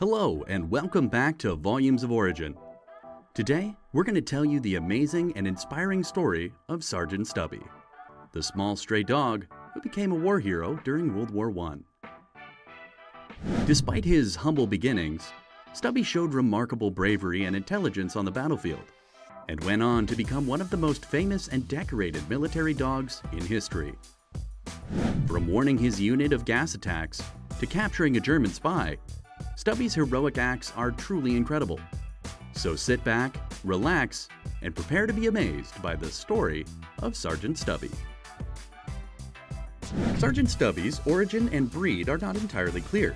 Hello, and welcome back to Volumes of Origin. Today, we're going to tell you the amazing and inspiring story of Sergeant Stubby, the small stray dog who became a war hero during World War I. Despite his humble beginnings, Stubby showed remarkable bravery and intelligence on the battlefield and went on to become one of the most famous and decorated military dogs in history. From warning his unit of gas attacks to capturing a German spy, Stubby's heroic acts are truly incredible. So sit back, relax, and prepare to be amazed by the story of Sergeant Stubby. Sergeant Stubby's origin and breed are not entirely clear,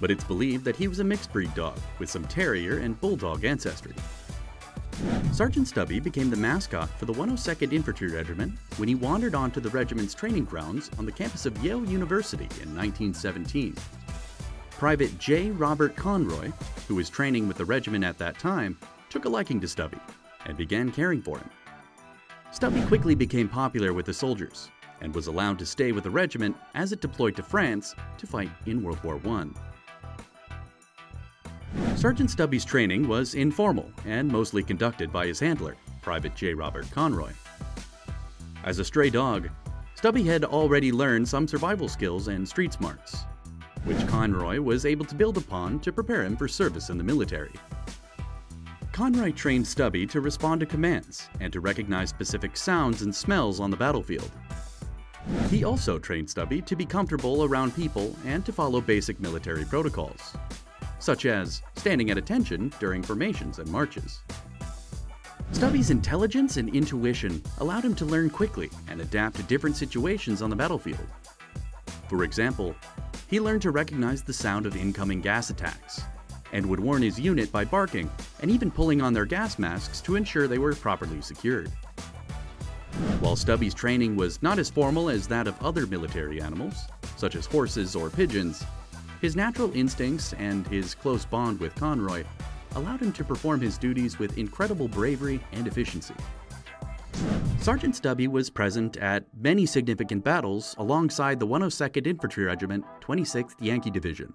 but it's believed that he was a mixed breed dog with some terrier and bulldog ancestry. Sergeant Stubby became the mascot for the 102nd Infantry Regiment when he wandered onto the regiment's training grounds on the campus of Yale University in 1917. Private J. Robert Conroy, who was training with the regiment at that time, took a liking to Stubby and began caring for him. Stubby quickly became popular with the soldiers and was allowed to stay with the regiment as it deployed to France to fight in World War I. Sergeant Stubby's training was informal and mostly conducted by his handler, Private J. Robert Conroy. As a stray dog, Stubby had already learned some survival skills and street smarts, which Conroy was able to build upon to prepare him for service in the military. Conroy trained Stubby to respond to commands and to recognize specific sounds and smells on the battlefield. He also trained Stubby to be comfortable around people and to follow basic military protocols, such as standing at attention during formations and marches. Stubby's intelligence and intuition allowed him to learn quickly and adapt to different situations on the battlefield. For example, he learned to recognize the sound of incoming gas attacks and would warn his unit by barking and even pulling on their gas masks to ensure they were properly secured. While Stubby's training was not as formal as that of other military animals, such as horses or pigeons, his natural instincts and his close bond with Conroy allowed him to perform his duties with incredible bravery and efficiency. Sergeant Stubby was present at many significant battles alongside the 102nd Infantry Regiment, 26th Yankee Division,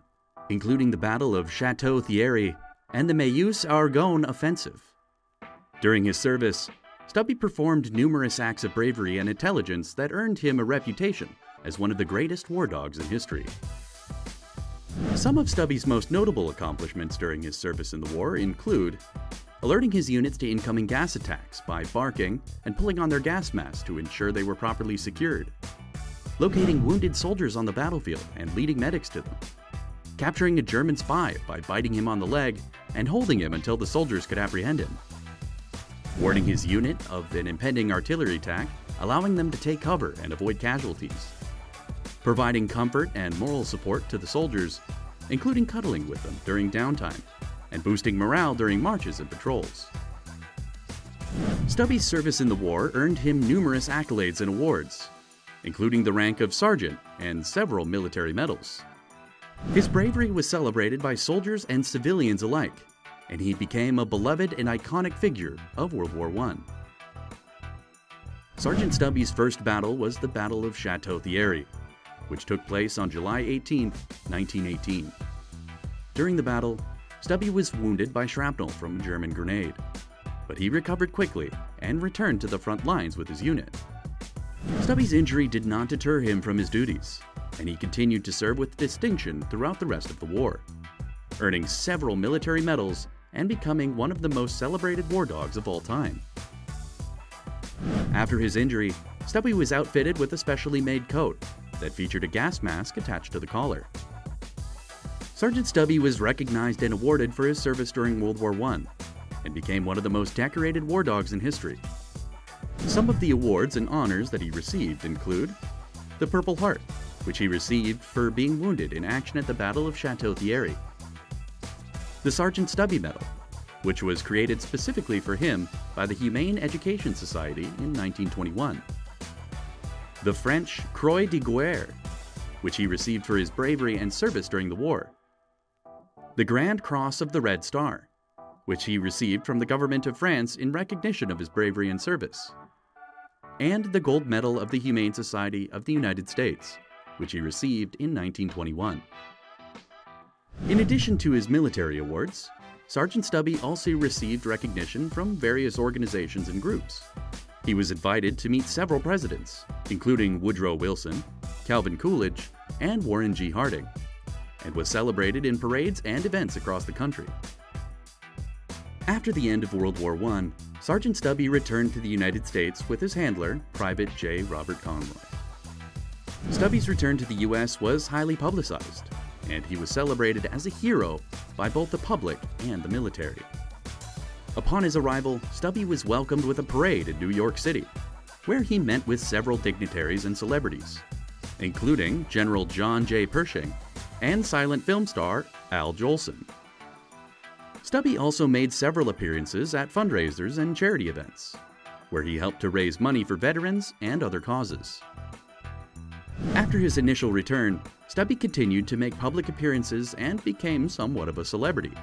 including the Battle of Chateau Thierry and the Meuse-Argonne Offensive. During his service, Stubby performed numerous acts of bravery and intelligence that earned him a reputation as one of the greatest war dogs in history. Some of Stubby's most notable accomplishments during his service in the war include alerting his units to incoming gas attacks by barking and pulling on their gas masks to ensure they were properly secured, locating wounded soldiers on the battlefield and leading medics to them, capturing a German spy by biting him on the leg and holding him until the soldiers could apprehend him, warning his unit of an impending artillery attack, allowing them to take cover and avoid casualties, providing comfort and moral support to the soldiers, including cuddling with them during downtime, and boosting morale during marches and patrols. Stubby's service in the war earned him numerous accolades and awards, including the rank of sergeant and several military medals. His bravery was celebrated by soldiers and civilians alike, and he became a beloved and iconic figure of World War I. Sergeant Stubby's first battle was the Battle of Chateau Thierry, which took place on July 18, 1918. During the battle, Stubby was wounded by shrapnel from a German grenade, but he recovered quickly and returned to the front lines with his unit. Stubby's injury did not deter him from his duties, and he continued to serve with distinction throughout the rest of the war, earning several military medals and becoming one of the most celebrated war dogs of all time. After his injury, Stubby was outfitted with a specially made coat that featured a gas mask attached to the collar. Sergeant Stubby was recognized and awarded for his service during World War I and became one of the most decorated war dogs in history. Some of the awards and honors that he received include the Purple Heart, which he received for being wounded in action at the Battle of Chateau Thierry, the Sergeant Stubby Medal, which was created specifically for him by the Humane Education Society in 1921, the French Croix de Guerre, which he received for his bravery and service during the war, the Grand Cross of the Red Star, which he received from the government of France in recognition of his bravery and service, and the Gold Medal of the Humane Society of the United States, which he received in 1921. In addition to his military awards, Sergeant Stubby also received recognition from various organizations and groups. He was invited to meet several presidents, including Woodrow Wilson, Calvin Coolidge, and Warren G. Harding, and was celebrated in parades and events across the country. After the end of World War I, Sergeant Stubby returned to the United States with his handler, Private J. Robert Conroy. Stubby's return to the U.S. was highly publicized, and he was celebrated as a hero by both the public and the military. Upon his arrival, Stubby was welcomed with a parade in New York City, where he met with several dignitaries and celebrities, including General John J. Pershing and silent film star Al Jolson. Stubby also made several appearances at fundraisers and charity events, where he helped to raise money for veterans and other causes. After his initial return, Stubby continued to make public appearances and became somewhat of a celebrity.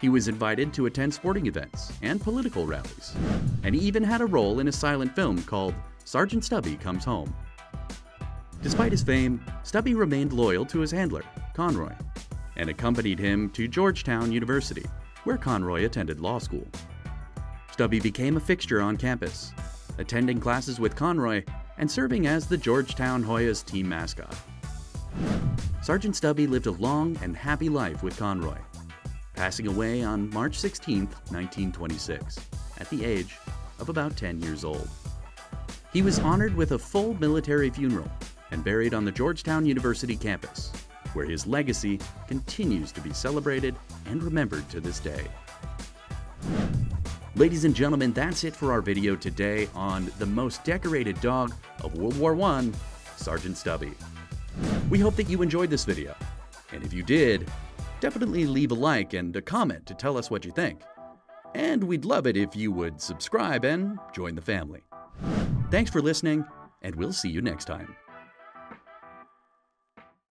He was invited to attend sporting events and political rallies, and he even had a role in a silent film called Sergeant Stubby Comes Home. Despite his fame, Stubby remained loyal to his handler, Conroy, and accompanied him to Georgetown University, where Conroy attended law school. Stubby became a fixture on campus, attending classes with Conroy and serving as the Georgetown Hoyas team mascot. Sergeant Stubby lived a long and happy life with Conroy, passing away on March 16, 1926, at the age of about 10 years old. He was honored with a full military funeral and buried on the Georgetown University campus, where his legacy continues to be celebrated and remembered to this day. Ladies and gentlemen, that's it for our video today on the most decorated dog of World War I, Sergeant Stubby. We hope that you enjoyed this video, and if you did, definitely leave a like and a comment to tell us what you think. And we'd love it if you would subscribe and join the family. Thanks for listening, and we'll see you next time.